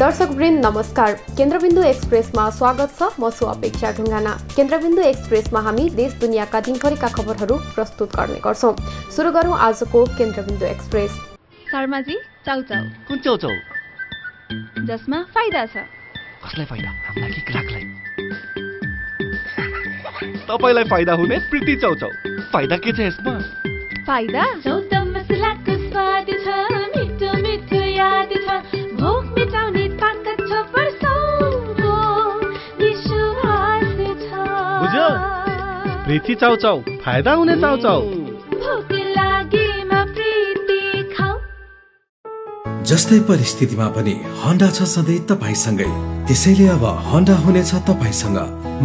दर्शकवृन्द नमस्कार। केन्द्रबिन्दु एक्सप्रेसमा स्वागत छ म छु अपेक्षा ढुङ्गाना। केन्द्रबिन्दु एक्सप्रेसमा हामी देश दुनियाँका दिनभरिका खबरहरू प्रस्तुत गर्ने गर्छौँ। सुरु गरौँ आजको केन्द्रबिन्दु एक्सप्रेस। शर्माजी चाउचाउ कुन चौचौ जसमा फाइदा छ। कसलाई फाइदा? हामीलाई कि ग्राहकलाई? तपाईँलाई फाइदा हुने प्रीति चौचौ फाइदा के छ यसमा? फाइदा? चौध मसलाको बुझ्यो? प्रीति चाउचाउ फाइदा हुने चाउचाउ जस्तै परिस्थितिमा पनि हन्डा छ सधैँ तपाईँसँगै त्यसैले अब हन्डा हुनेछ तपाईँसँग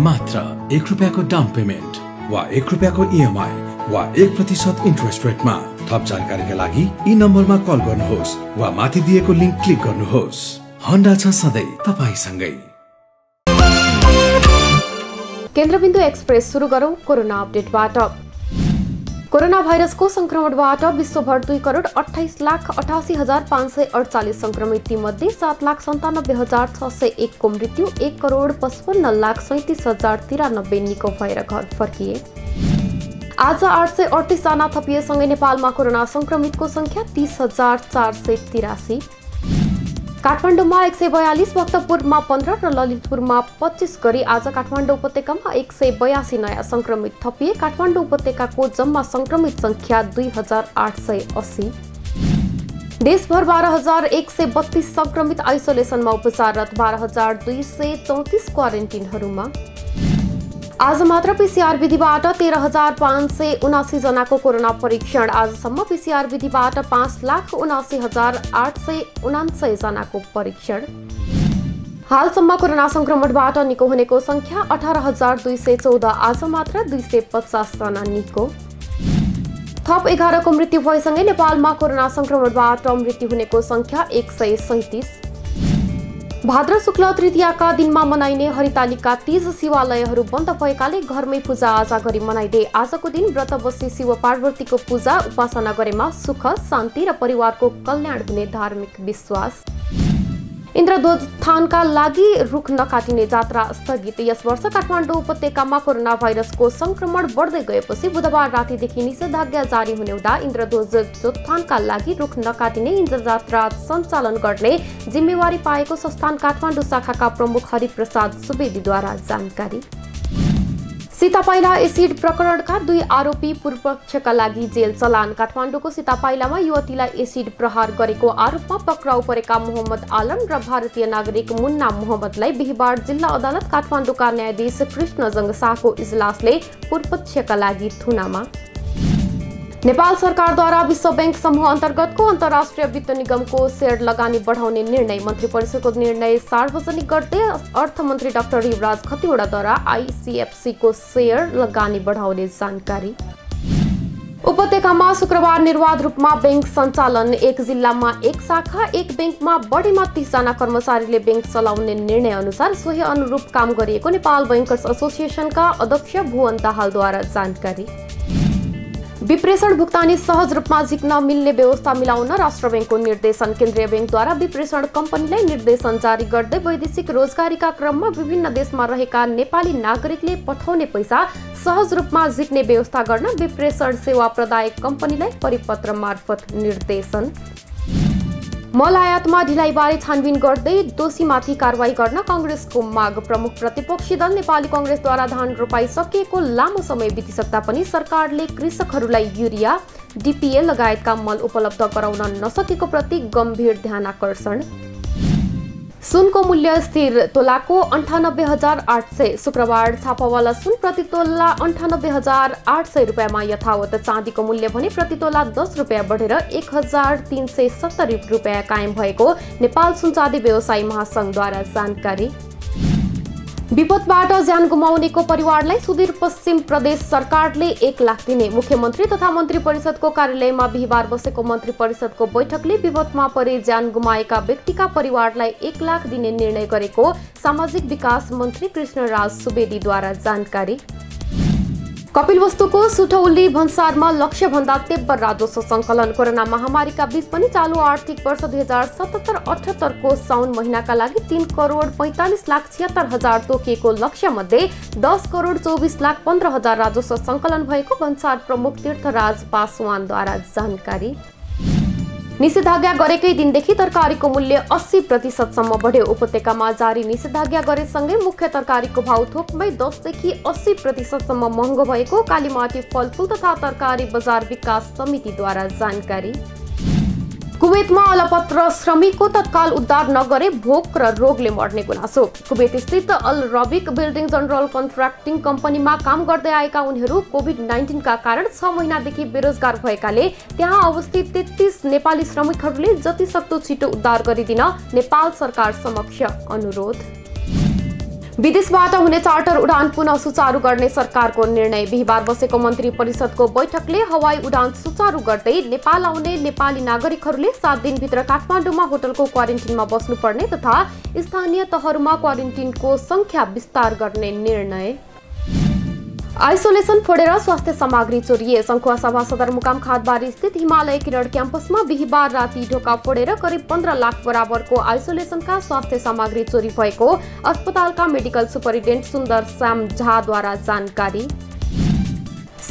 मात्र एक रुपियाँको डाउन पेमेन्ट वा एक रुपियाँको इएमआई वा एक प्रतिशत इन्ट्रेस्ट रेटमा थप जानकारीका लागि यी नम्बरमा कल गर्नुहोस् वा माथि दिएको लिङ्क क्लिक गर्नुहोस् हन्डा छ सधैँ तपाईँसँगै केन्द्रबिन्दु एक्सप्रेस सुरु गरौँ कोरोना अपडेटबाट। कोरोना भाइरसको संक्रमणबाट विश्वभर दुई करोड अठाइस लाख अठासी हजार पाँच सय अडचालिस संक्रमित तीमध्ये सात लाख सन्तानब्बे हजार छ सय एकको मृत्यु एक करोड पचपन्न लाख सैतिस हजार तिरानब्बे निको भएर घर फर्किए। आज आठ सय अडतिसजना थपिएसँगै नेपालमा कोरोना संक्रमितको संख्या तीस हजार चार सय तिरासी। काठमाडौँमा एक सय बयालिस भक्तपुरमा पन्ध्र र ललितपुरमा पच्चिस गरी आज काठमाडौँ उपत्यकामा एक सय बयासी नयाँ संक्रमित थपिए। काठमाडौँ उपत्यकाको जम्मा संक्रमित संख्या दुई हजार आठ सय अस्सी। देशभर बाह्र हजार एक सय बत्तीस संक्रमित आइसोलेसनमा उपचाररत बाह्र हजार दुई सय चौतिस क्वारेन्टिनहरूमा। आज मात्र पिसिआर विधिबाट तेह्र हजार पाँच सय उनासी जनाको कोरोना परीक्षण। आजसम्म पिसिआर विधिबाट पाँच लाख उनासी हजार आठ सय उनान्सय जनाको परीक्षण। हालसम्म कोरोना संक्रमणबाट निको हुनेको संख्या अठार हजार दुई सय चौध। आज मात्र दुई सय पचासजना निको। थप एघारको मृत्यु भएसँगै नेपालमा कोरोना संक्रमणबाट मृत्यु हुनेको संख्या एक सय सैतिस। भाद्र शुक्ल तृतीयाका दिनमा मनाइने हरितालिका तीज शिवालयहरू बन्द भएकाले घरमै पूजा आजा गरी मनाइदे आजको दिन व्रत बसी शिव पार्वतीको पूजा उपासना गरेमा सुख शान्ति र परिवारको कल्याण हुने धार्मिक विश्वास। इन्द्रध्वजथानका लागि रुख नकाटिने जात्रा स्थगित। यस वर्ष काठमाडौँ उपत्यकामा कोरोना भाइरसको संक्रमण बढ्दै गएपछि बुधबार रातिदेखि निषेधाज्ञा जारी हुने हुँदा इन्द्रध्वज जोत्थानका लागि रुख नकाटिने इन्द्र जात्रा सञ्चालन गर्ने जिम्मेवारी पाएको संस्थान काठमाडौँ शाखाका प्रमुख हरिप्रसाद सुवेदीद्वारा जानकारी। सीतापाइला एसिड प्रकरणका दुई आरोपी पूर्वपक्षका लागि जेल चलान काठमाडौँको सीतापाइलामा युवतीलाई एसिड प्रहार गरेको आरोपमा पक्राउ परेका मोहम्मद आलम र भारतीय नागरिक मुन्ना मोहम्मदलाई बिहिबार जिल्ला अदालत काठमाडौँका न्यायाधीश कृष्णजङ शाहको इजलासले पूर्वपक्षका लागि थुनामा नेपाल सरकारद्वारा विश्व ब्याङ्क समूह अन्तर्गतको अन्तर्राष्ट्रिय वित्त निगमको सेयर लगानी बढाउने निर्णय मन्त्री परिषदको निर्णय सार्वजनिक गर्दै अर्थमन्त्री डाक्टर युवराज खतिवडाद्वारा आइसिएफसीको सेयर लगानी बढाउने जानकारी। उपत्यकामा शुक्रबार निर्वाध रूपमा ब्याङ्क सञ्चालन एक जिल्लामा एक शाखा एक ब्याङ्कमा बढीमा तिसजना कर्मचारीले ब्याङ्क चलाउने निर्णय अनुसार सोही अनुरूप काम गरिएको नेपाल ब्याङ्कर्स एसोसिएसनका अध्यक्ष भुवन दाहालद्वारा जानकारी। विप्रेषण भुक्तानी सहज रूपमा झिक्न मिल्ने व्यवस्था मिलाउन राष्ट्र ब्याङ्कको निर्देशन। केन्द्रीय ब्याङ्कद्वारा विप्रेषण कम्पनीलाई निर्देशन जारी गर्दै वैदेशिक रोजगारीका क्रममा विभिन्न देशमा रहेका नेपाली नागरिकले पठाउने पैसा सहज रूपमा झिक्ने व्यवस्था गर्न विप्रेषण सेवा प्रदायक कम्पनीलाई परिपत्र मार्फत निर्देशन। मल आयातमा ढिलाइबारे छानबिन गर्दै दोषीमाथि कारवाही गर्न कङ्ग्रेसको माग। प्रमुख प्रतिपक्षी दल नेपाली कङ्ग्रेसद्वारा धान रोपाइ सकिएको लामो समय बितिसक्दा पनि सरकारले कृषकहरूलाई युरिया डिपिए लगायतका मल उपलब्ध गराउन नसकेको प्रति गम्भीर ध्यान आकर्षण। सुनको मूल्य स्थिर तोलाको अन्ठानब्बे हजार आठ सय। शुक्रबार छापावाला सुन प्रति तोला अन्ठानब्बे हजार आठ सय रुपियाँमा यथावत चाँदीको मूल्य भने प्रति तोला दस रुपियाँ बढेर एक हजार तिन सय सत्तरी रुपियाँ कायम भएको नेपाल सुनचाँदी व्यवसायी महासङ्घद्वारा जानकारी। विपदबाट ज्यान गुमाउनेको परिवारलाई सुदूरपश्चिम प्रदेश सरकारले एक लाख दिने मुख्यमन्त्री तथा मन्त्री परिषदको कार्यालयमा बिहिबार बसेको मन्त्री परिषदको बैठकले विपदमा परे ज्यान गुमाएका व्यक्तिका परिवारलाई एक लाख दिने निर्णय गरेको सामाजिक विकास मन्त्री कृष्णराज सुवेदीद्वारा जानकारी कपिल वस्तुको सुठौली भन्सारमा लक्ष्यभन्दा तेब्बर राजस्व सङ्कलन कोरोना महामारीका बीच पनि चालु आर्थिक वर्ष दुई हजार सतहत्तर अठहत्तरको साउन महिनाका लागि तिन करोड पैँतालिस लाख छिहत्तर हजार तोकिएको लक्ष्यमध्ये दस करोड चौबिस लाख पन्ध्र हजार राजस्व सङ्कलन भएको भन्सार प्रमुख तीर्थराज पासवानद्वारा जानकारी। निषेधाज्ञा गरेकै दिनदेखि तरकारीको मूल्य अस्सी प्रतिशतसम्म बढ्यो। उपत्यकामा जारी निषेधाज्ञा गरेसँगै मुख्य तरकारीको भाउ थोकमै दसदेखि अस्सी प्रतिशतसम्म महँगो भएको कालीमाटी फलफुल तथा तरकारी बजार विकास समितिद्वारा जानकारी। कुवेतमा अलपत्र श्रमिकको तत्काल उद्धार नगरे भोक र रोगले मर्ने गुनासो। कुवेत स्थित अल रबिक बिल्डिङ जनरल कन्ट्राक्टिङ कम्पनीमा काम गर्दै आएका उनीहरू कोभिड नाइन्टिनका कारण छ महिनादेखि बेरोजगार भएकाले त्यहाँ अवस्थित तेत्तिस नेपाली श्रमिकहरूले जतिसक्दो छिटो उद्धार गरिदिन नेपाल सरकार समक्ष अनुरोध। विदेशबाट हुने चार्टर उडान पुनः सुचारू गर्ने सरकारको निर्णय। बिहिबार बसेको मन्त्री परिषदको बैठकले हवाई उडान सुचारू गर्दै नेपाल आउने नेपाली नागरिकहरूले सात दिनभित्र काठमाडौँमा होटलको क्वारेन्टिनमा बस्नुपर्ने तथा स्थानीय तहहरूमा क्वारेन्टिनको सङ्ख्या विस्तार गर्ने निर्णय। आइसोलेसन फोडेर स्वास्थ्य सामग्री चोरिए। सङ्खुवा सभा सदरमुकाम खादबारी स्थित हिमालय किरण क्याम्पसमा बिहिबार राति ढोका फोडेर करिब पन्ध्र लाख बराबरको आइसोलेसनका स्वास्थ्य सामग्री चोरी भएको अस्पतालका मेडिकल सुपरिन्टेन्डेन्ट सुन्दर श्याम झाद्वारा जानकारी।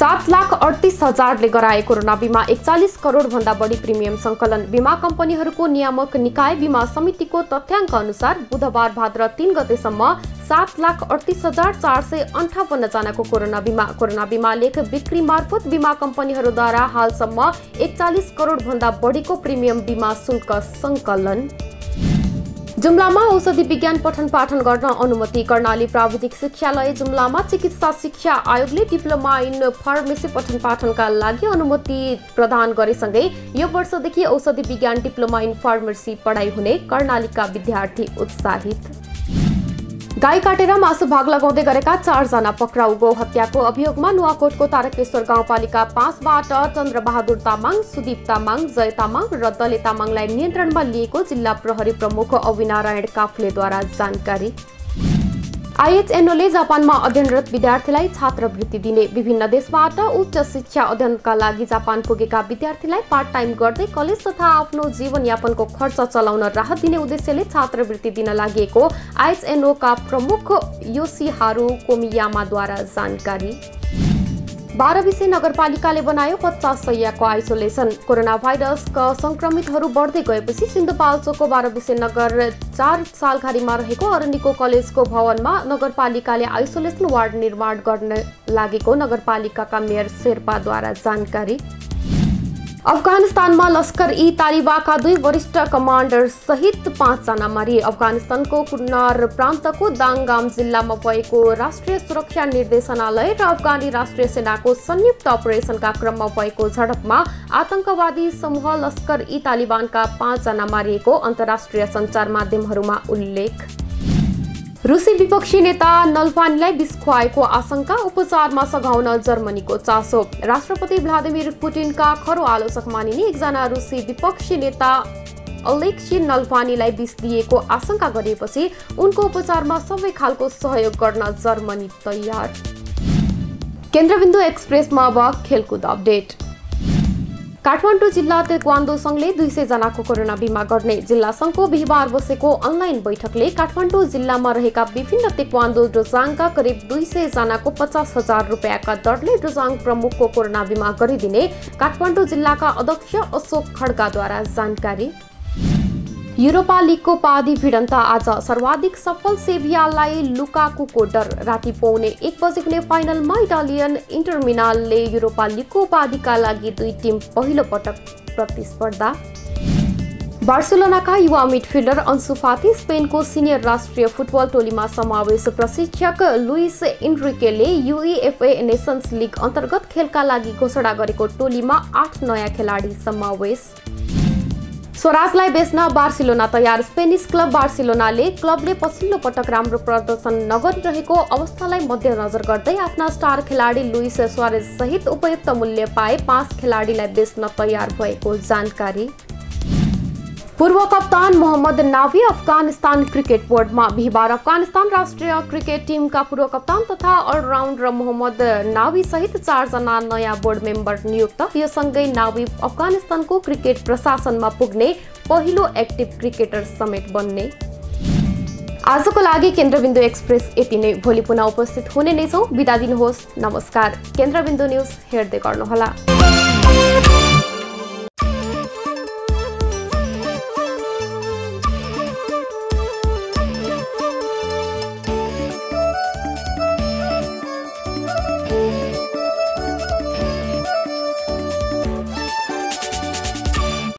सात लाख अडतिस हजारले गराए कोरोना बिमा एकचालिस करोडभन्दा बढी प्रिमियम सङ्कलन। बिमा कम्पनीहरूको नियामक निकाय बिमा समितिको तथ्याङ्क अनुसार बुधबार भाद्र तिन गतेसम्म सात लाख अडतिस हजार चार सय अन्ठाउन्न जनाको कोरोना बिमा कोरोना बिमा लेख बिक्री मार्फत बिमा कम्पनीहरूद्वारा हालसम्म एकचालिस करोडभन्दा बढीको प्रिमियम बिमा शुल्क सङ्कलन। जुम्लामा औषधि विज्ञान पठन पाठन गर्न अनुमति कर्णाली प्राविधिक शिक्षालय जुम्लामा चिकित्सा शिक्षा आयोगले डिप्लोमा इन फार्मेसी पठन पाठनका लागि अनुमति प्रदान गरेसँगै यो वर्षदेखि औषधि विज्ञान डिप्लोमा इन फार्मेसी पढाइ हुने कर्णालीका विद्यार्थी उत्साहित। गाई काटेर मासु भाग लगाउँदै गरेका चारजना पक्राउ गो हत्याको अभियोगमा नुवाकोटको तारकेश्वर गाउँपालिका पाँचबाट चन्द्रबहादुर तामाङ सुदीप तामाङ जय तामाङ र दले तामाङलाई नियन्त्रणमा लिएको जिल्ला प्रहरी प्रमुख अविनारायण काफ्लेद्वारा जानकारी। आइएचएनओले जापानमा अध्ययनरत विद्यार्थीलाई छात्रवृत्ति दिने विभिन्न देशबाट उच्च शिक्षा अध्ययनका लागि जापान पुगेका विद्यार्थीलाई पार्ट टाइम गर्दै कलेज तथा आफ्नो जीवनयापनको खर्च चलाउन राहत दिने उद्देश्यले छात्रवृत्ति दिन लागि आइएचएनओका प्रमुख योसिहारू कोमियामाद्वारा जानकारी। बाह्र विषय नगरपालिकाले बनायो पचास सयको आइसोलेसन। कोरोना भाइरसका सङ्क्रमितहरू बढ्दै गएपछि सिन्धुपाल्चोकको बाह्र विषय नगर चार सालघारीमा रहेको अरण्यको कलेजको भवनमा नगरपालिकाले आइसोलेसन वार्ड निर्माण गर्न लागेको नगरपालिकाका मेयर शेर्पाद्वारा जानकारी अफगानिस्तानमा लस्कर ई तालिबाका दुई वरिष्ठ कमान्डर सहित पाँचजना मारिए। अफगानिस्तानको कुन्नार प्रान्तको दाङगाम जिल्लामा भएको राष्ट्रिय सुरक्षा निर्देशनालय र अफगानी राष्ट्रिय सेनाको संयुक्त अपरेसनका क्रममा भएको झडपमा आतंकवादी समूह लस्कर ई तालिबानका पाँचजना मारिएको अन्तर्राष्ट्रिय सञ्चार माध्यमहरूमा उल्लेख। रुसी विपक्षी नेता नल्फानीलाई विष खुवाएको आशंका उपचारमा सघाउन जर्मनीको चासो। राष्ट्रपति भ्लादिमिर पुटिनका खरो आलोचक मानिने एकजना रुसी विपक्षी नेता अलेक्सी नल्फानीलाई विष दिएको आशंका गरिएपछि उनको उपचारमा सबै खालको सहयोग गर्न जर्मनी तयार। केन्द्रबिन्दु एक्सप्रेसमा अब खेलकुद अपडेट। काठमाडौँ जिल्ला तेक्वान्दो सङ्घले दुई सयजनाको कोरोना बिमा गर्ने जिल्ला सङ्घको बिहिबार बसेको अनलाइन बैठकले काठमाडौँ जिल्लामा रहेका विभिन्न तेक्वान्दो डोजाङका करिब दुई सयजनाको पचास हजार रुपियाँका दरले डोजाङ प्रमुखको कोरोना बिमा गरिदिने काठमाडौँ जिल्लाका अध्यक्ष अशोक खड्गाद्वारा जानकारी युरोपा लिगको पादी भिडन्त आज सर्वाधिक सफल सेभियालाई लुकाकुको डर। राति पाउने एक बजे हुने फाइनलमा इटालियन इन्टरमिनालले युरोपा लिगको उपाधिका लागि दुई टिम पहिलो पटक प्रतिस्पर्धा। बार्सिलोनाका युवा मिडफिल्डर अन्सु फाती स्पेनको सिनियर राष्ट्रिय फुटबल टोलीमा समावेश प्रशिक्षक लुइस इन्ड्रिकेले युइएफए नेसन्स लिग अन्तर्गत खेलका लागि घोषणा गरेको टोलीमा आठ नयाँ खेलाडी समावेश स्वराजलाई बेच्न बार्सिलोना तयार। स्पेनिस क्लब बार्सिलोनाले क्लबले पछिल्लो पटक राम्रो प्रदर्शन नगरिरहेको अवस्थालाई मध्यनजर गर्दै आफ्ना स्टार खेलाडी लुइस सहित उपयुक्त मूल्य पाए पाँच खेलाडीलाई बेच्न तयार भएको जानकारी पूर्व कप्तान मोहम्मद नावी अफगानिस्तान क्रिकेट बोर्डमा बिहिबार। अफगानिस्तान राष्ट्रिय क्रिकेट टिमका पूर्व कप्तान तथा अलराउन्डर मोहम्मद नावी सहित चारजना नयाँ बोर्ड मेम्बर नियुक्त। यो सँगै नावी अफगानिस्तानको क्रिकेट प्रशासनमा पुग्ने पहिलो एक्टिभ क्रिकेटर समेत बन्ने। आजको लागि केन्द्रबिन्दु एक्सप्रेस यति नै। भोलि पुनः उपस्थित हुने नै छौँ। बिदा दिनुहोस्। नमस्कार। केन्द्रबिन्दु न्युज हेर्दै गर्नुहोला।